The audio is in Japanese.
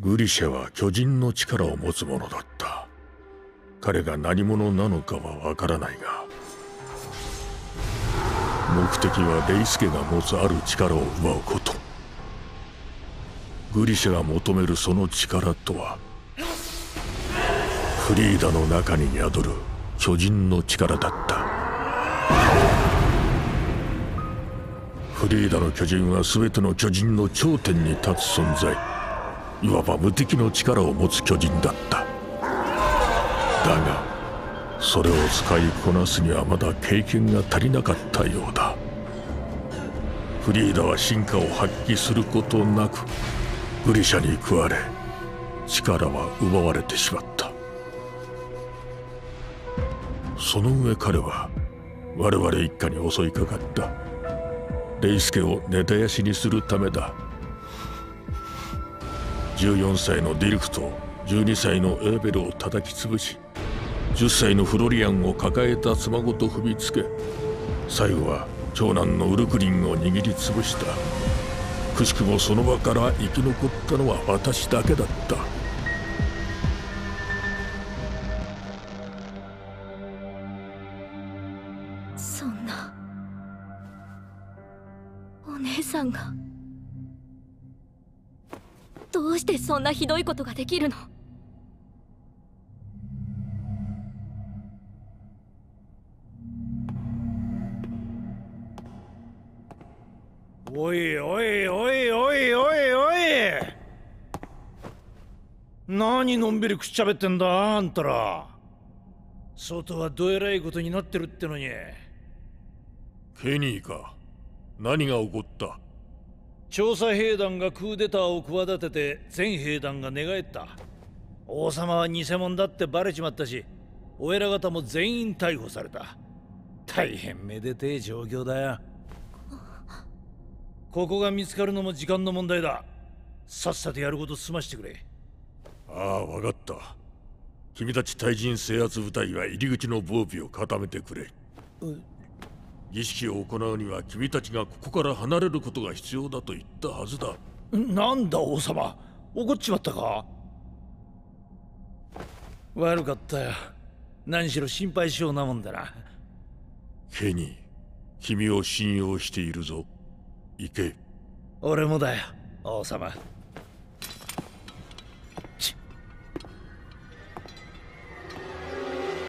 グリシャは巨人の力を持つ者だった。彼が何者なのかはわからないが目的はレイスケが持つある力を奪うこと。グリシャが求めるその力とはフリーダの中に宿る巨人の力だった。フリーダの巨人は全ての巨人の頂点に立つ存在。いわば無敵の力を持つ巨人だった。だがそれを使いこなすにはまだ経験が足りなかったようだ。フリーダは進化を発揮することなくグリシャに食われ力は奪われてしまった。その上彼は我々一家に襲いかかった。レイスケを根絶やしにするためだ。14歳のディルクと12歳のエーベルを叩き潰し10歳のフロリアンを抱えた妻ごと踏みつけ最後は長男のウルクリンを握りつぶした。くしくもその場から生き残ったのは私だけだった。そんなお姉さんが。どうしてそんなひどいことができるの？おいおいおいおいおいおい。何のんびりくっちゃべってんだあんたら。外はどえらいことになってるってのに。ケニーか。何が起こった？調査兵団がクーデターを企てて全兵団が寝返った。王様は偽物だってバレちまったしお偉方も全員逮捕された。大変めでてえ状況だよ。ここが見つかるのも時間の問題だ。さっさとやること済ましてくれ。ああ分かった。君たち対人制圧部隊は入り口の防備を固めてくれ儀式を行うには君たちがここから離れることが必要だと言ったはずだ。なんだ王様？怒っちまったか？悪かったよ。何しろ心配しようなもんだな。ケニー君を信用しているぞ。行け。俺もだよ王様